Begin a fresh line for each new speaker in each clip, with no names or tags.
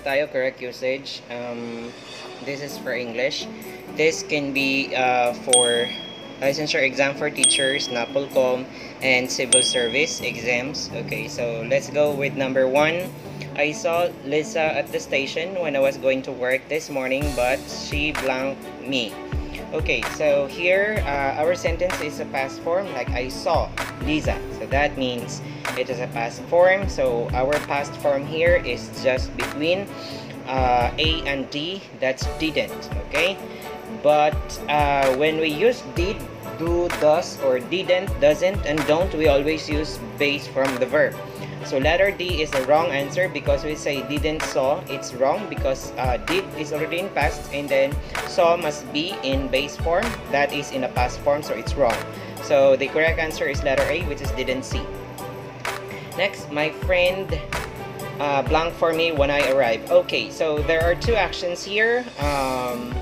ito tayo, correct usage. Um, this is for English. This can be uh, for licensure exam for teachers, NAPOLCOM, and civil service exams. Okay, so let's go with number one. I saw Lisa at the station when I was going to work this morning, but she blanked me. Okay, so here uh, our sentence is a past form, like I saw Lisa. So that means it is a past form. So our past form here is just between uh, A and D. That's didn't. Okay, but uh, when we use did, do, does, or didn't, doesn't, and don't, we always use base from the verb. So letter D is the wrong answer because we say didn't saw. It's wrong because uh, did is already in past and then saw must be in base form. That is in a past form so it's wrong. So the correct answer is letter A which is didn't see. Next, my friend uh, blank for me when I arrive. Okay, so there are two actions here. Um,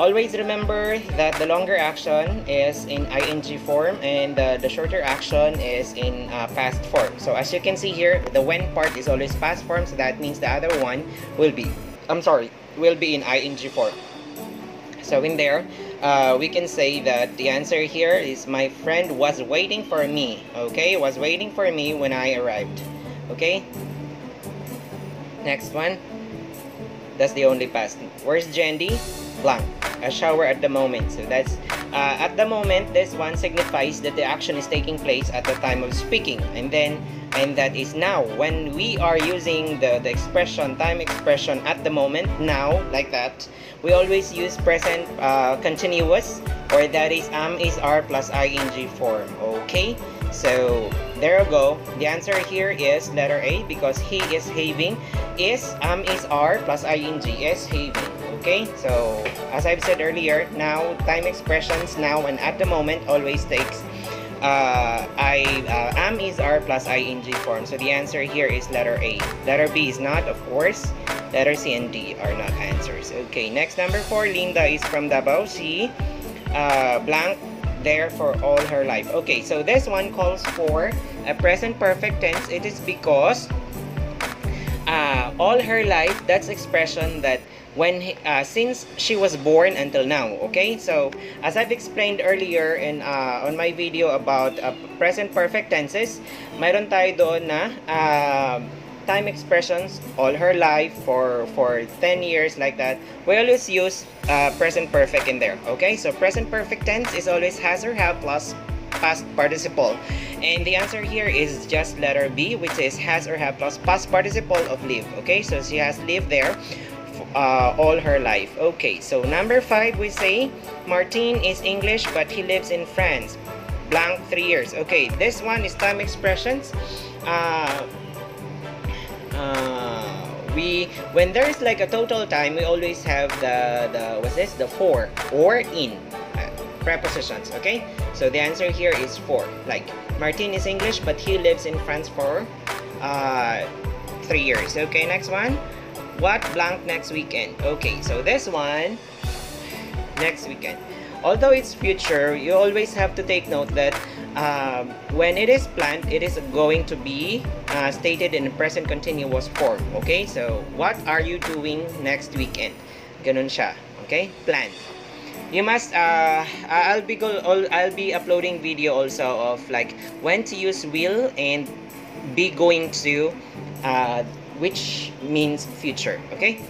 Always remember that the longer action is in ing form and uh, the shorter action is in uh, past form. So as you can see here, the when part is always past form, so that means the other one will be, I'm sorry, will be in ing form. So in there, uh, we can say that the answer here is my friend was waiting for me. Okay, was waiting for me when I arrived. Okay. Next one. That's the only past. Where's Jandy? Blank. A shower at the moment. So that's uh, at the moment. This one signifies that the action is taking place at the time of speaking, and then and that is now. When we are using the the expression time expression at the moment now like that, we always use present uh, continuous or that is am is are plus ing form. Okay. So there you go. The answer here is letter A because he is having is am is are plus ing is having. Okay, so as I've said earlier, now time expressions now and at the moment always takes uh, I uh, am is R plus ing form. So the answer here is letter A. Letter B is not, of course. Letter C and D are not answers. Okay, next number four. Linda is from Davao. She uh, blank there for all her life. Okay, so this one calls for a present perfect tense. It is because uh, all her life. That's expression that when uh, since she was born until now okay? So as I've explained earlier in uh, on my video about uh, present perfect tenses mayroon tayo doon na uh, time expressions all her life for for 10 years like that. We always use uh, present perfect in there okay? So present perfect tense is always has or have plus past participle. And the answer here is just letter B which is has or have plus past participle of live okay? So she has lived there uh, all her life. Okay, so number five we say Martin is English but he lives in France. Blank three years. Okay, this one is time expressions. Uh, uh, we when there is like a total time, we always have the the what's this the for or in uh, prepositions. Okay, so the answer here is for. Like Martin is English but he lives in France for uh, three years. Okay, next one. What blank next weekend? Okay, so this one, next weekend. Although it's future, you always have to take note that um, when it is planned, it is going to be uh, stated in present continuous form. Okay, so what are you doing next weekend? Ganun siya. Okay, plan. You must. Uh, I'll be go. I'll be uploading video also of like when to use will and be going to uh, which means future. Okay?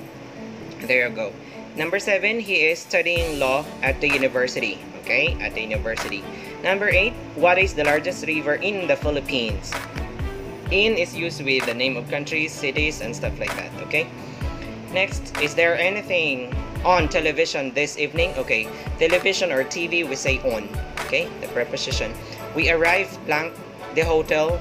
There you go. Number seven, he is studying law at the university. Okay? At the university. Number eight, what is the largest river in the Philippines? In is used with the name of countries, cities, and stuff like that. Okay? Next, is there anything on television this evening? Okay, television or TV, we say on. Okay, the preposition. We arrived blank the hotel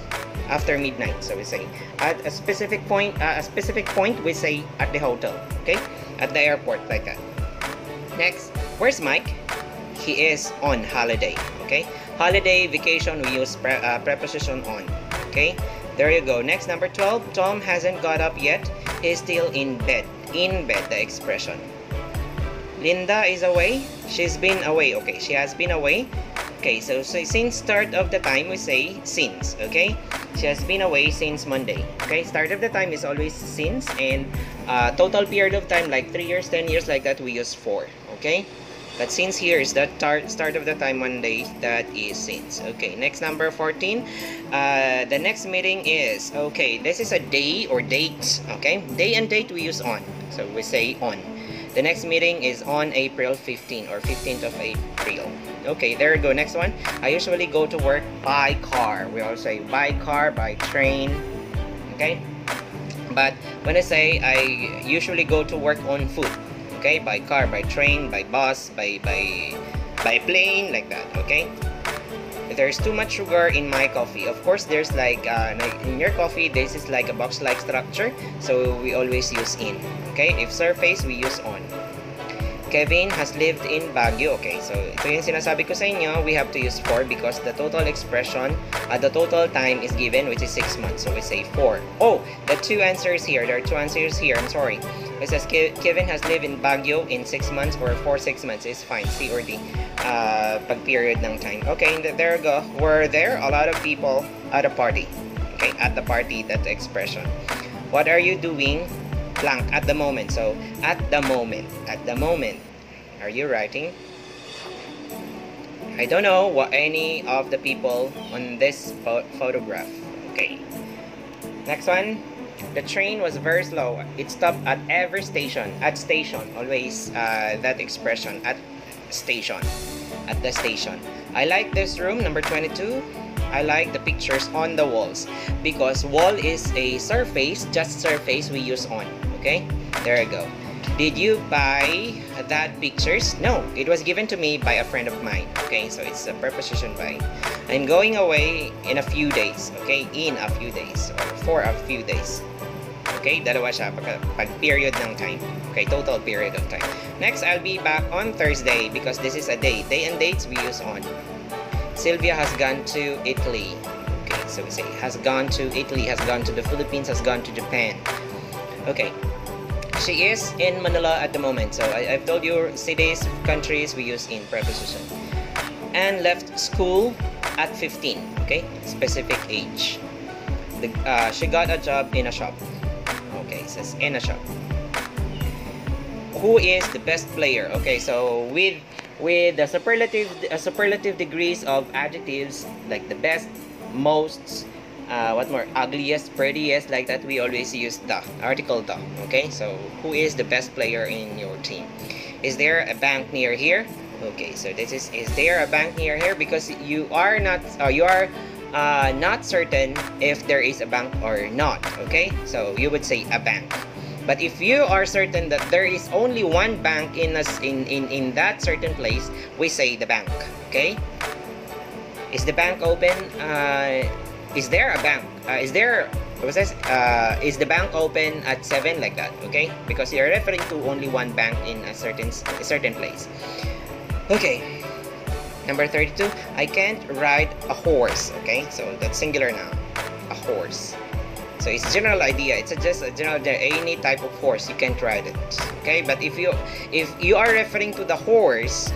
after midnight. So we say at a specific point, uh, a specific point, we say at the hotel. Okay, at the airport like that. Next, where's Mike? He is on holiday. Okay, holiday, vacation, we use pre uh, preposition on. Okay, there you go. Next, number 12. Tom hasn't got up yet. He's still in bed. In bed, the expression. Linda is away. She's been away. Okay, she has been away. Okay, so, so since start of the time, we say since. Okay, she has been away since Monday. Okay, start of the time is always since, and Uh, total period of time, like 3 years, 10 years, like that, we use 4. Okay? But since here is the start of the time Monday, that is since. Okay, next number 14. Uh, the next meeting is, okay, this is a day or date. Okay, day and date we use on. So we say on. The next meeting is on April 15 or 15th of April. Okay, there we go. Next one. I usually go to work by car. We all say by car, by train. Okay? But when I say I usually go to work on foot, okay by car by train by bus by by by plane like that okay there's too much sugar in my coffee of course there's like uh, in your coffee this is like a box like structure so we always use in okay if surface we use on Kevin has lived in Baguio. Okay, so ito yung sinasabi ko sa inyo. We have to use 4 because the total expression, uh, the total time is given which is 6 months. So we say 4. Oh, the two answers here. There are two answers here. I'm sorry. It says Kevin has lived in Baguio in 6 months or for 6 months is fine. C or D. Uh, pag period ng time. Okay, there we go. Were there a lot of people at a party? Okay, at the party, that expression. What are you doing? Blank at the moment. So, at the moment. At the moment. Are you writing? I don't know what any of the people on this pho photograph. Okay. Next one. The train was very slow. It stopped at every station. At station. Always uh, that expression. At station. At the station. I like this room, number 22. I like the pictures on the walls. Because wall is a surface, just surface we use on. Okay? There you go. Did you buy that pictures? No, it was given to me by a friend of mine. Okay, so it's a preposition by. I'm going away in a few days. Okay, in a few days or for a few days. Okay, dalawa siya pag, pag period ng time. Okay, total period of time. Next, I'll be back on Thursday because this is a day. Day and dates we use on. Sylvia has gone to Italy. Okay, so we say has gone to Italy, has gone to the Philippines, has gone to Japan. Okay, she is in Manila at the moment. So I, have told you cities, countries we use in preposition. And left school at 15. Okay, specific age. The, uh, she got a job in a shop. Okay, it says in a shop. Who is the best player? Okay, so with with the superlative uh, superlative degrees of adjectives like the best, most, uh, what more ugliest prettiest like that we always use the article the okay? So who is the best player in your team? Is there a bank near here? Okay so this is is there a bank near here? Because you are not uh, you are uh, not certain if there is a bank or not okay? So you would say a bank. But if you are certain that there is only one bank in us in, in in that certain place we say the bank okay? Is the bank open? Uh, is there a bank? Uh, is there was this, uh, is the bank open at 7 like that okay? Because you're referring to only one bank in a certain a certain place. Okay. Number 32 I can't ride a horse okay? So that's singular now. A horse. So it's general idea. It's a just a general any type of horse you can't ride it okay? But if you if you are referring to the horse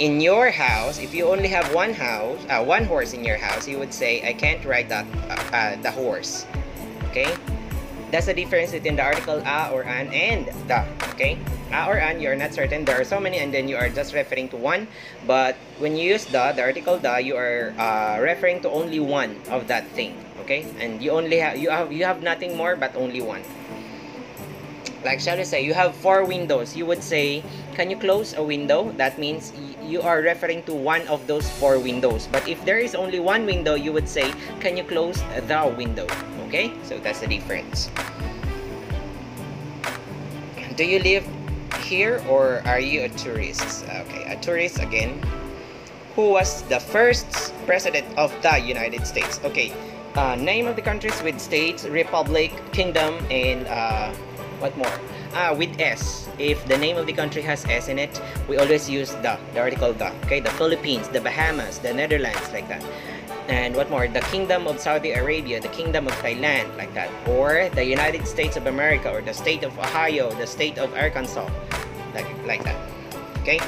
in your house, if you only have one house, uh, one horse in your house, you would say, I can't ride that uh, uh, the horse. Okay? That's the difference between the article a or an and the. Okay? A or an, you're not certain. There are so many and then you are just referring to one. But when you use the, the article the, you are uh, referring to only one of that thing. Okay? And you only have, you have, you have nothing more but only one like shall we say you have four windows you would say can you close a window that means you are referring to one of those four windows. But if there is only one window, you would say, can you close the window? Okay, so that's the difference. Do you live here or are you a tourist? Okay, a tourist again. Who was the first president of the United States? Okay, uh, name of the countries with states, republic, kingdom, and uh, what more? Ah, with S. If the name of the country has S in it, we always use the, the article the. Okay, the Philippines, the Bahamas, the Netherlands, like that. And what more? The Kingdom of Saudi Arabia, the Kingdom of Thailand, like that. Or the United States of America, or the state of Ohio, the state of Arkansas, like, like that. Okay?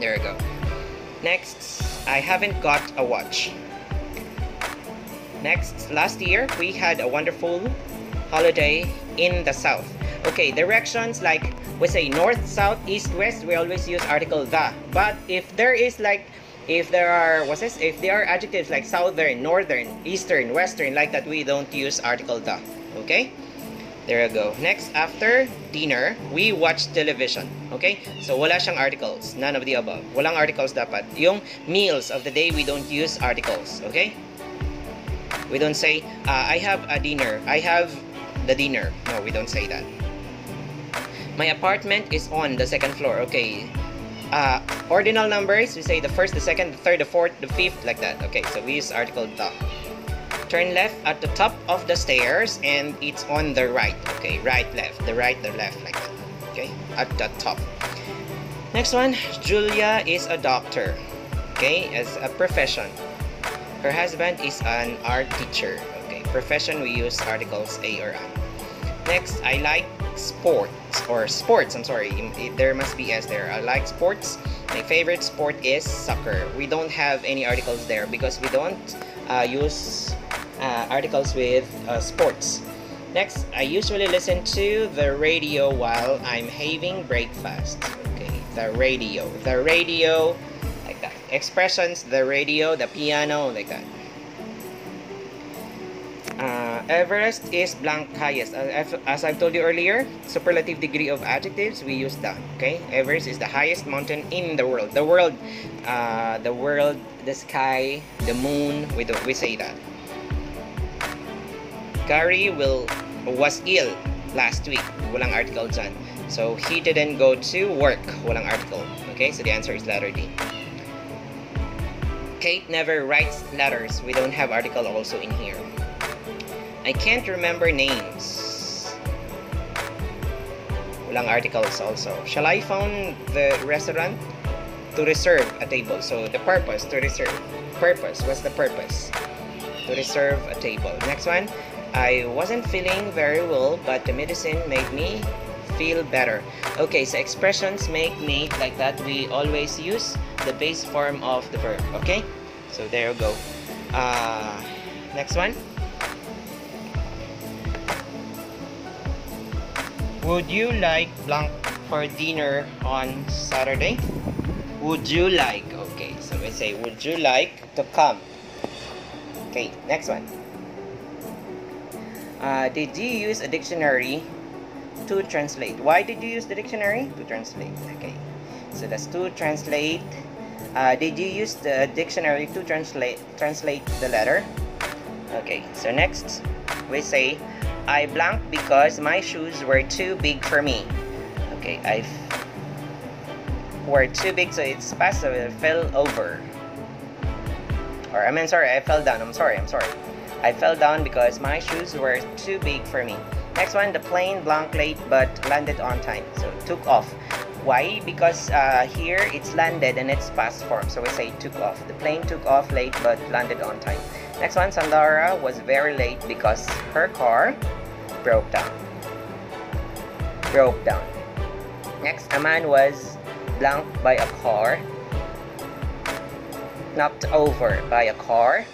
There we go. Next, I haven't got a watch. Next, last year, we had a wonderful holiday in the south. Okay, directions like we say north, south, east, west, we always use article the. But if there is like if there are what's this? If there are adjectives like southern, northern, eastern, western, like that, we don't use article the. Okay? There you go. Next, after dinner, we watch television. Okay? So, wala siyang articles. None of the above. Walang articles dapat. Yung meals of the day, we don't use articles. Okay? We don't say, uh, I have a dinner. I have the dinner. No, we don't say that. My apartment is on the second floor. Okay. Uh, ordinal numbers, we say the first, the second, the third, the fourth, the fifth, like that. Okay, so we use article the turn left at the top of the stairs and it's on the right okay right left the right the left like that okay at the top next one Julia is a doctor okay as a profession her husband is an art teacher okay profession we use articles a or an next I like sports or sports I'm sorry there must be s there I like sports my favorite sport is soccer we don't have any articles there because we don't uh, use uh, articles with uh, sports. Next, I usually listen to the radio while I'm having breakfast. Okay, the radio. The radio, like that. Expressions, the radio, the piano, like that. Uh, Everest is blank highest. Uh, as I've told you earlier, superlative degree of adjectives, we use that. Okay, Everest is the highest mountain in the world. The world, uh, the world, the sky, the moon. We do, we say that. Gary will was ill last week. Walang article dyan. So, he didn't go to work. Walang article. Okay, so the answer is letter D. Kate never writes letters. We don't have article also in here. I can't remember names. Walang articles also. Shall I phone the restaurant to reserve a table? So, the purpose to reserve. Purpose. What's the purpose? To reserve a table. Next one. I wasn't feeling very well, but the medicine made me feel better. Okay, so expressions make me like that. We always use the base form of the verb. Okay, so there you go. Uh, next one. Would you like blank for dinner on Saturday? Would you like? Okay, so we say, would you like to come? Okay, next one. Uh, did you use a dictionary to translate? Why did you use the dictionary? To translate. Okay. So that's to translate. Uh, did you use the dictionary to translate translate the letter? Okay. So next, we say, I blanked because my shoes were too big for me. Okay. I were too big, so it's past. So it fell over. Or I mean, sorry, I fell down. I'm sorry. I'm sorry. I fell down because my shoes were too big for me. Next one, the plane blank late but landed on time. So took off. Why? Because uh, here it's landed and it's past form. So we say took off. The plane took off late but landed on time. Next one, Sandara was very late because her car broke down. Broke down. Next, a man was blanked by a car. Knocked over by a car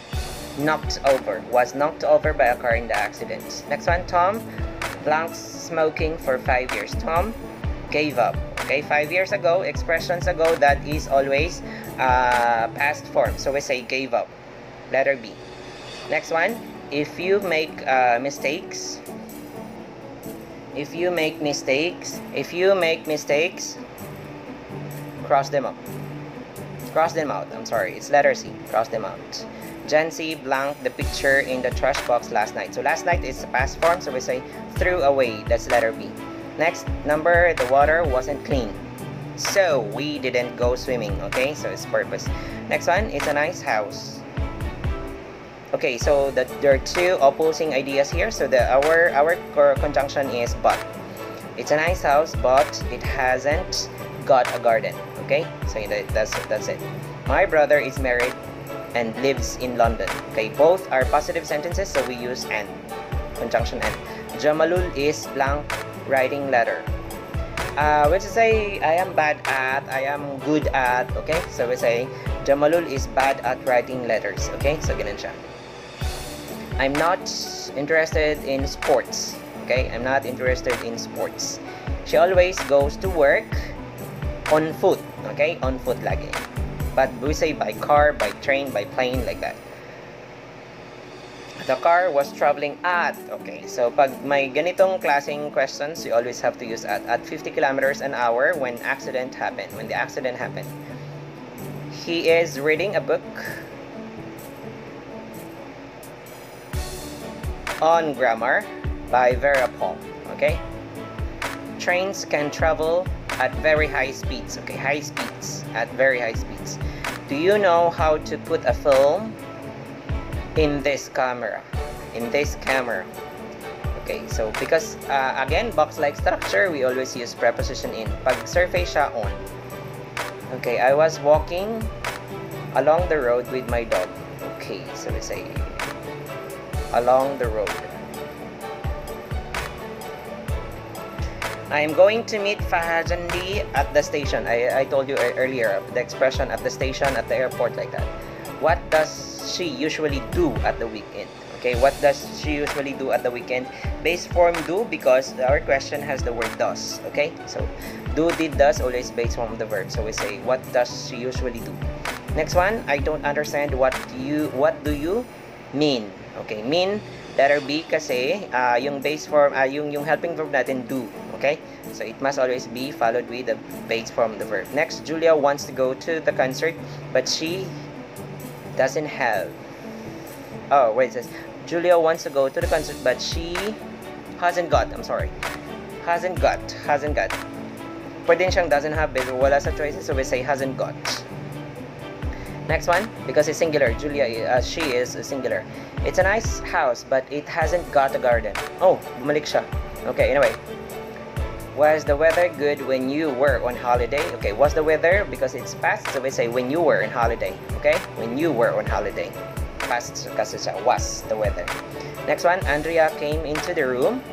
knocked over, was knocked over by a car in the accident. Next one, Tom blanks smoking for five years. Tom gave up. Okay, five years ago, expressions ago, that is always uh, past form. So we say gave up. Letter B. Next one, if you make uh, mistakes, if you make mistakes, if you make mistakes, cross them out. Cross them out. I'm sorry, it's letter C. Cross them out. Jancy blanked the picture in the trash box last night. So last night is past form, so we say threw away. That's letter B. Next number, the water wasn't clean. So we didn't go swimming, okay? So it's purpose. Next one, it's a nice house. Okay, so the, there are two opposing ideas here. So the our our conjunction is but. It's a nice house, but it hasn't got a garden. Okay, so that's that's it. My brother is married and lives in London. Okay, both are positive sentences, so we use and. Conjunction and. Jamalul is blank writing letter. Uh, which say I am bad at, I am good at, okay? So we say Jamalul is bad at writing letters, okay? So ganun siya. I'm not interested in sports. Okay? I'm not interested in sports. She always goes to work on foot. Okay? On foot lagi. But we say by car, by train, by plane, like that. The car was traveling at, okay, so pag may ganitong klaseng questions, you always have to use at, at 50 kilometers an hour when accident happened, when the accident happened. He is reading a book on grammar by Vera Paul, okay? Trains can travel at very high speeds, okay, high speeds, at very high speeds. Do you know how to put a film in this camera? In this camera. Okay so because uh, again box like structure we always use preposition in. Pag surface siya on. Okay I was walking along the road with my dog. Okay so we say along the road I am going to meet Fahajandi at the station. I, I told you earlier the expression at the station, at the airport, like that. What does she usually do at the weekend? Okay, what does she usually do at the weekend? Base form do because our question has the word does. Okay, so do, did, does always base form the verb. So we say, what does she usually do? Next one, I don't understand what you what do you mean? Okay, mean letter B kasi uh, yung base form uh, yung yung helping verb natin do. Okay? So it must always be followed with the base form of the verb. Next, Julia wants to go to the concert but she doesn't have oh wait it says Julia wants to go to the concert but she hasn't got I'm sorry hasn't got hasn't got pwede siyang doesn't have pero wala sa choices so we say hasn't got next one because it's singular Julia uh, she is singular it's a nice house but it hasn't got a garden oh bumalik siya okay anyway was the weather good when you were on holiday? Okay, was the weather because it's past, so we say when you were on holiday. Okay, when you were on holiday. Past kasi siya was the weather. Next one, Andrea came into the room,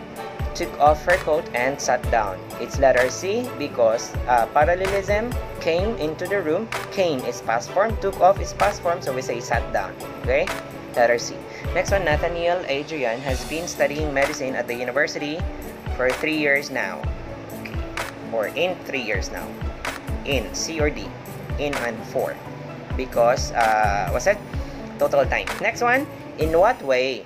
took off her coat and sat down. It's letter C because uh, parallelism came into the room. Came is past form, took off is past form, so we say sat down. Okay, letter C. Next one, Nathaniel Adrian has been studying medicine at the university for three years now Okay. or in 3 years now in C or D in and for because uh, what's that total time next one in what way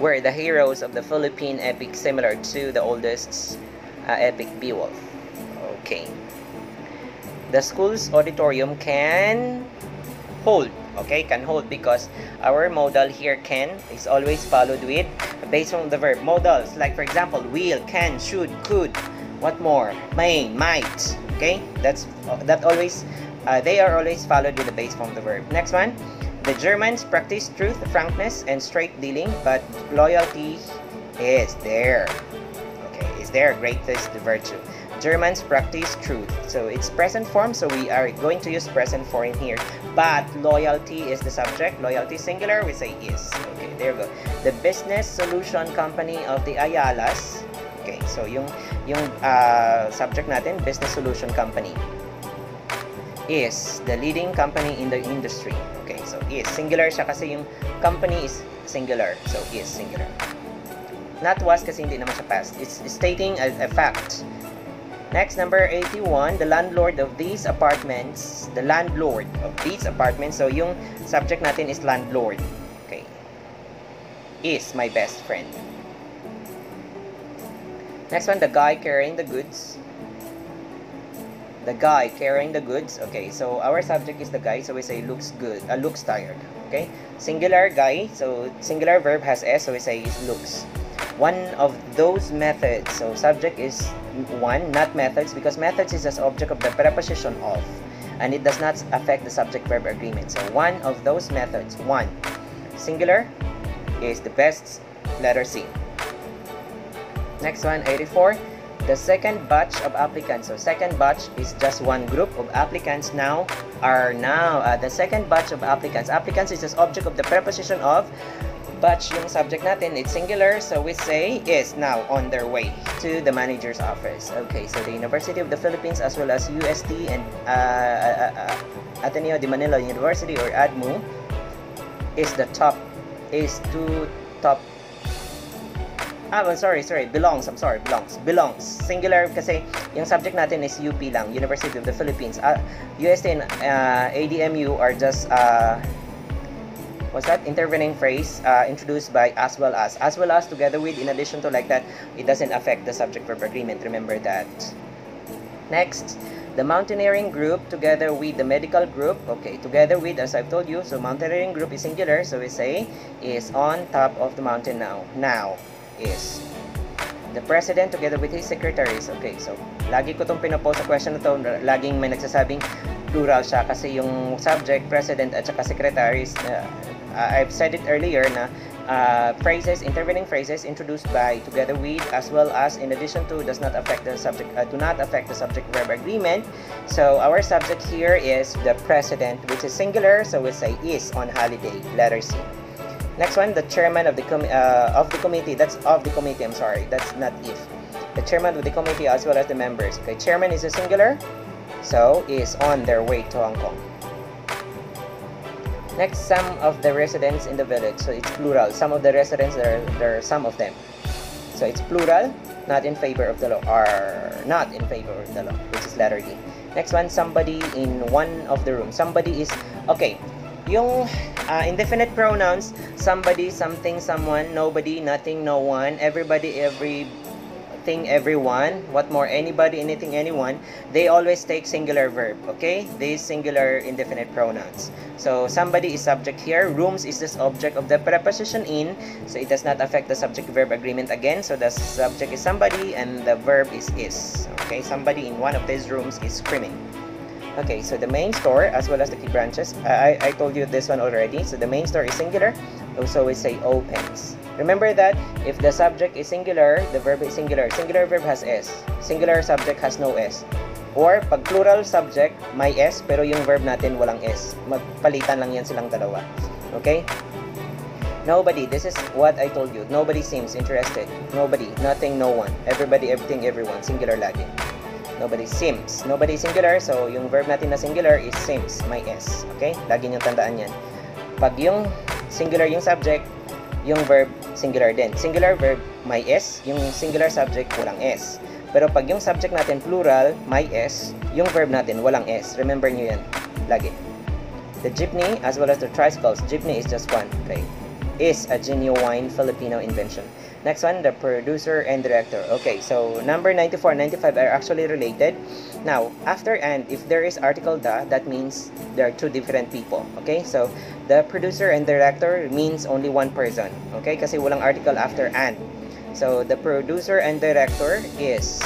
were the heroes of the Philippine epic similar to the oldest uh, epic Beowulf. Okay. The school's auditorium can hold okay can hold because our modal here can is always followed with based on the verb modals. Like for example will can should could what more may might okay? That's that always uh, they are always followed with the base form of the verb. Next one the germans practice truth frankness and straight dealing but loyalty is there okay is their greatest virtue Germans practice truth. So it's present form, so we are going to use present form here. But loyalty is the subject. Loyalty singular, we say is. Okay, there you go. The business solution company of the Ayalas. Okay, so yung yung uh, subject natin, business solution company is the leading company in the industry. Okay, so is singular siya kasi yung company is singular. So is singular. Not was kasi hindi naman siya past. It's stating a, a fact. Next, number 81, the landlord of these apartments, the landlord of these apartments, so yung subject natin is landlord, okay, is my best friend. Next one, the guy carrying the goods, the guy carrying the goods, okay, so our subject is the guy, so we say looks good, uh, looks tired, okay, singular guy, so singular verb has S, so we say looks. One of those methods, so subject is one, not methods, because methods is as object of the preposition of, and it does not affect the subject-verb agreement. So one of those methods, one, singular, is the best letter C. Next one, 84. The second batch of applicants, so second batch is just one group of applicants now are now, uh, the second batch of applicants, applicants is as object of the preposition of batch yung subject natin, it's singular, so we say is now on their way to the manager's office. Okay, so the University of the Philippines as well as UST and uh, uh, uh, Ateneo de Manila University or ADMU is the top, is two top Ah, well, sorry, sorry. Belongs. I'm sorry. Belongs. Belongs. Singular kasi yung subject natin is UP lang, University of the Philippines. Uh, UST and uh, ADMU are just uh, what's that intervening phrase uh, introduced by as well as as well as together with in addition to like that it doesn't affect the subject verb agreement remember that next the mountaineering group together with the medical group okay together with as i've told you so mountaineering group is singular so we say is on top of the mountain now now is the president together with his secretaries okay so lagi ko tong pinopost sa question na to laging may nagsasabing plural siya kasi yung subject president at saka secretaries uh, I've said it earlier na uh, phrases, intervening phrases introduced by together with as well as in addition to does not affect the subject uh, do not affect the subject verb agreement. So our subject here is the president which is singular so we say is on holiday letter C. Next one the chairman of the com- uh, of the committee that's of the committee I'm sorry that's not if. The chairman of the committee as well as the members. Okay, chairman is a singular so is on their way to Hong Kong. Next, some of the residents in the village. So it's plural. Some of the residents, there, there are some of them. So it's plural, not in favor of the law, are not in favor of the law, which is letter D. Next one, somebody in one of the rooms. Somebody is, okay, yung uh, indefinite pronouns, somebody, something, someone, nobody, nothing, no one, everybody, every thing, everyone, what more, anybody, anything, anyone, they always take singular verb, okay? These singular indefinite pronouns. So, somebody is subject here. Rooms is this object of the preposition in, so it does not affect the subject-verb agreement again. So, the subject is somebody and the verb is is. Okay, somebody in one of these rooms is screaming. Okay, so the main store as well as the key branches. I, I told you this one already. So the main store is singular. So we say opens. Remember that if the subject is singular, the verb is singular. Singular verb has S. Singular subject has no S. Or pag plural subject, may S pero yung verb natin walang S. Magpalitan lang yan silang dalawa. Okay? Nobody, this is what I told you. Nobody seems interested. Nobody, nothing, no one. Everybody, everything, everyone. Singular lagi. Nobody seems. Nobody singular, so yung verb natin na singular is seems, may S. Okay? Lagi niyong tandaan yan. Pag yung singular yung subject, yung verb singular din. Singular verb, may S. Yung singular subject, walang S. Pero pag yung subject natin plural, may S. Yung verb natin, walang S. Remember nyo yan. Lagi. The jeepney, as well as the tricycles. Jeepney is just one. Okay. Is a genuine Filipino invention. Next one, the producer and director. Okay, so number 94 and 95 are actually related. Now, after and, if there is article the, that means there are two different people. Okay, so the producer and director means only one person. Okay, kasi walang article after and. So, the producer and director is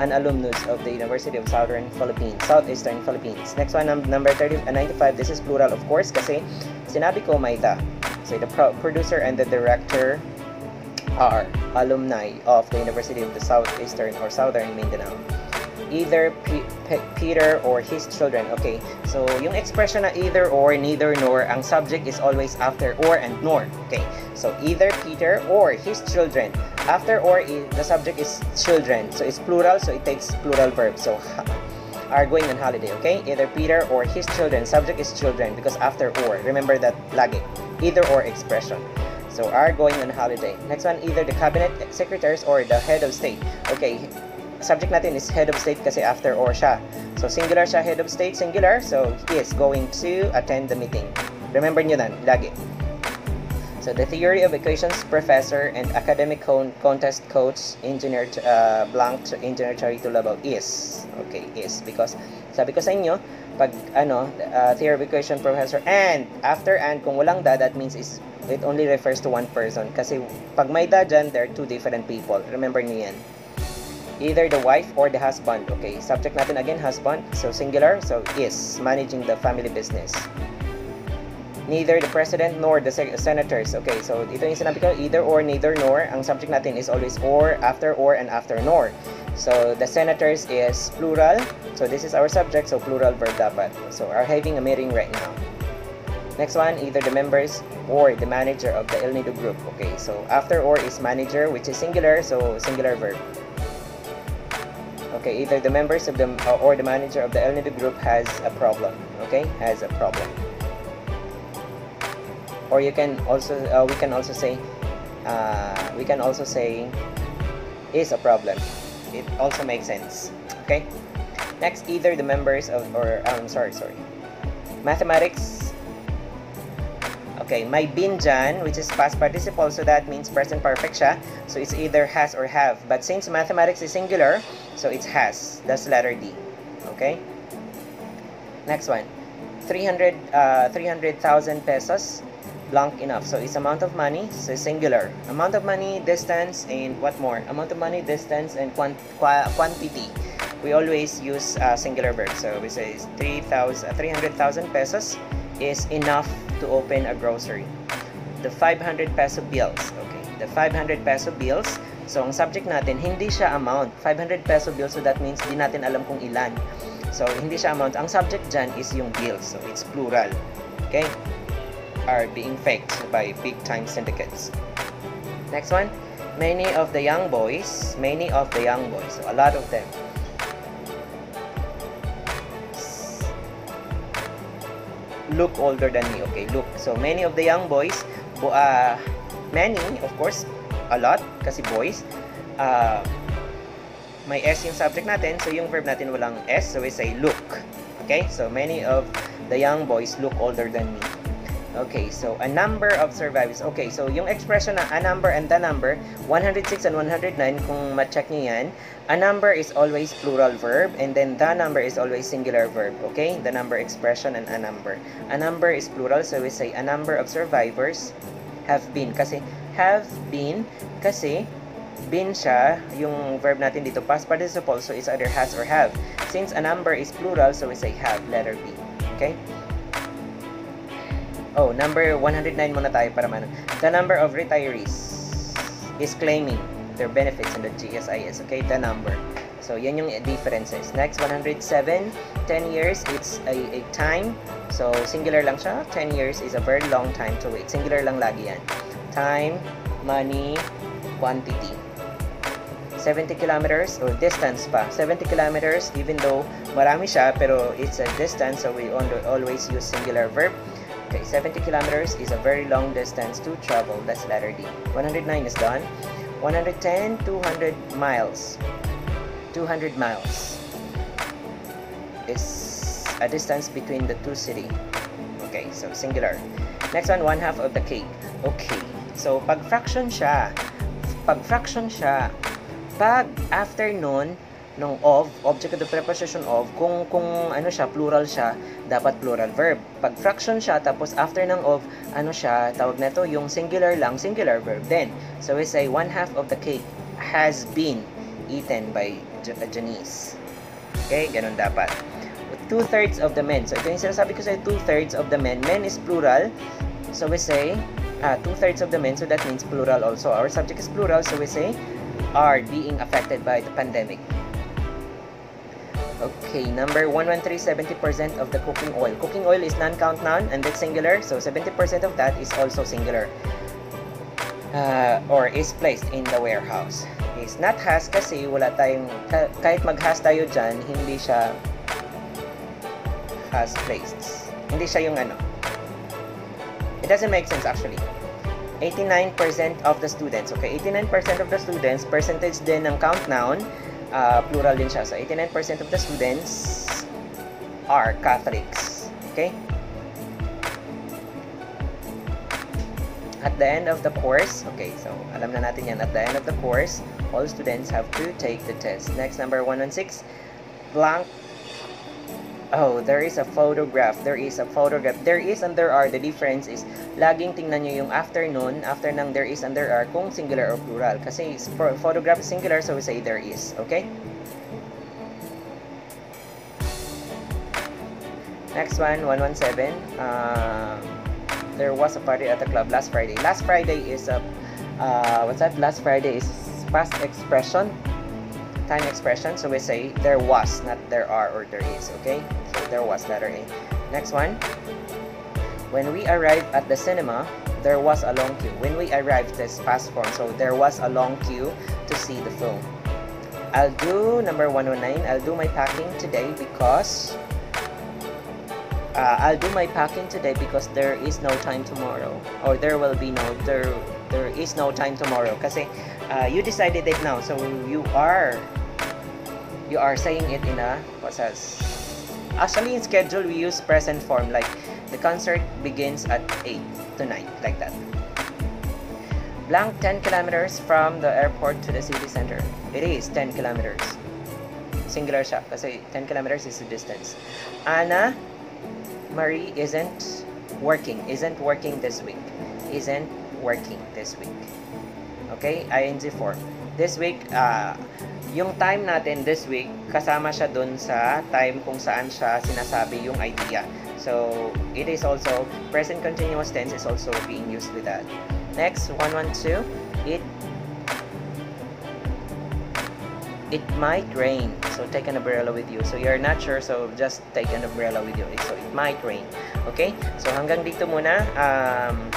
an alumnus of the University of Southern Philippines, Southeastern Philippines. Next one, number 30 and 95. This is plural, of course, kasi sinabi ko may the. So, the pro producer and the director are alumni of the University of the Southeastern or Southern Mindanao. Either P- P- Peter or his children. Okay, so yung expression na either or, neither nor, ang subject is always after or and nor. Okay, so either Peter or his children. After or, the subject is children. So it's plural, so it takes plural verb. So are going on holiday, okay? Either Peter or his children. Subject is children because after or. Remember that lagi. Either or expression. So are going on holiday. Next one, either the cabinet secretaries or the head of state. Okay, subject natin is head of state kasi after or siya. So singular siya, head of state, singular. So he is going to attend the meeting. Remember nyo dan, lagi. So the theory of equations professor and academic con contest coach engineer uh, blank engineer Charito Labao is okay is because sabi ko sa inyo pag ano uh, theory of equation professor and after and kung walang da that means is it only refers to one person. Kasi pag may da dyan, there are two different people. Remember niyo yan. Either the wife or the husband. Okay, subject natin again, husband. So singular, so is managing the family business. Neither the president nor the senators. Okay, so ito yung sinabi ko, either or, neither nor. Ang subject natin is always or, after or, and after nor. So the senators is plural. So this is our subject, so plural verb dapat. So are having a meeting right now. Next one, either the members or the manager of the El Nido group. Okay, so after or is manager, which is singular, so singular verb. Okay, either the members of the or the manager of the El Nido group has a problem. Okay, has a problem. Or you can also uh, we can also say uh, we can also say is a problem. It also makes sense. Okay? Next, either the members of, or, um, sorry, sorry. Mathematics. Okay, may been dyan, which is past participle, so that means present perfect siya. So it's either has or have. But since mathematics is singular, so it's has. That's letter D. Okay? Next one. 300, uh, 300,000 pesos blank enough. So it's amount of money, so singular. Amount of money, distance, and what more? Amount of money, distance, and quant quantity. We always use uh, singular verb. So we say 300,000 pesos is enough to open a grocery. The 500 peso bills. Okay. The 500 peso bills. So, ang subject natin, hindi siya amount. 500 peso bills, so that means di natin alam kung ilan. So, hindi siya amount. Ang subject dyan is yung bills. So, it's plural. Okay? Are being faked by big-time syndicates. Next one, many of the young boys, many of the young boys, a lot of them. Look older than me, okay, look. So many of the young boys, uh, many, of course, a lot, kasi boys, uh, may S yung subject natin, so yung verb natin walang S, so we say look. Okay, so many of the young boys look older than me. Okay, so a number of survivors. Okay, so yung expression na a number and the number, 106 and 109, kung ma-check niyo yan, a number is always plural verb and then the number is always singular verb. Okay, the number expression and a number. A number is plural, so we say a number of survivors have been. Kasi have been, kasi been siya, yung verb natin dito, past participle, so it's either has or have. Since a number is plural, so we say have, letter B. Okay? Oh, number 109 muna tayo para man. The number of retirees is claiming their benefits in the GSIS. Okay, the number. So, yan yung differences. Next, 107, 10 years, it's a, a time. So, singular lang siya. 10 years is a very long time to wait. Singular lang lagi yan. Time, money, quantity. 70 kilometers or distance pa. 70 kilometers, even though marami siya, pero it's a distance, so we always use singular verb. Okay, 70 kilometers is a very long distance to travel. That's letter D. 109 is done. 110, 200 miles. 200 miles is a distance between the two city. Okay, so singular. Next one, one half of the cake. Okay, so pag fraction siya, pag fraction siya, pag afternoon, ng of, object of the preposition of, kung, kung ano siya, plural siya, dapat plural verb. Pag fraction siya, tapos after ng of, ano siya, tawag na to, yung singular lang, singular verb din. So we say, one half of the cake has been eaten by uh, Janice. Okay, ganun dapat. Two-thirds of the men. So ito yung sinasabi ko sa two-thirds of the men. Men is plural. So we say, uh, two-thirds of the men, so that means plural also. Our subject is plural, so we say, are being affected by the pandemic. Okay, number 113, 70% of the cooking oil. Cooking oil is non-count noun and that's singular, so 70% of that is also singular. Uh, or is placed in the warehouse. Is not has kasi wala tayong, kahit mag-has tayo dyan, hindi siya has placed. Hindi siya yung ano. It doesn't make sense actually. 89% of the students, okay, 89% of the students, percentage din ng count noun, uh, plural din siya. So, 89% of the students are Catholics. Okay? At the end of the course, okay, so alam na natin yan. At the end of the course, all students have to take the test. Next, number 116, blank Oh, there is a photograph. There is a photograph. There is and there are. The difference is, laging tingnan nyo yung afternoon, after ng there is and there are, kung singular or plural. Kasi photograph is singular, so we say there is. Okay? Next one, 117. Uh, there was a party at the club last Friday. Last Friday is a, uh, what's that? Last Friday is past expression time expression. So we say there was, not there are or there is. Okay? So there was, letter A. Next one. When we arrived at the cinema, there was a long queue. When we arrived, this past form. So there was a long queue to see the film. I'll do number 109. I'll do my packing today because uh, I'll do my packing today because there is no time tomorrow or there will be no there there is no time tomorrow kasi uh, you decided it now so you are you are saying it in a process actually in schedule we use present form like the concert begins at 8 tonight like that. Blank 10 kilometers from the airport to the city center. It is 10 kilometers. Singular siya kasi 10 kilometers is the distance. Anna Marie isn't working isn't working this week. Isn't working this week okay? Ing form this week uh, yung time natin this week kasama siya dun sa time kung saan siya sinasabi yung idea. So it is also present continuous tense is also being used with that. Next 112 it it might rain. So take an umbrella with you. So you're not sure so just take an umbrella with you. So it might rain. Okay? So hanggang dito muna. Um,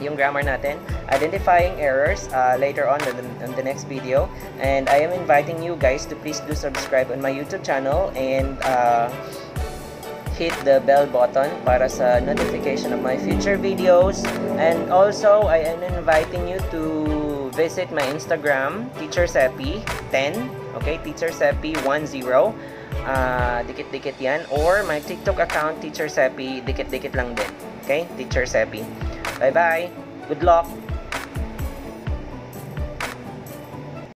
yung grammar natin identifying errors uh, later on in the, in the next video. And I am inviting you guys to please do subscribe on my YouTube channel and uh, hit the bell button para sa notification of my future videos. And also I am inviting you to visit my Instagram Teacher Seppi 10 okay? Teacher Seppi 10 uh, dikit-dikit yan. Or my TikTok account Teacher Seppi dikit-dikit lang din okay? Teacher Seppi Bye-bye. Good luck.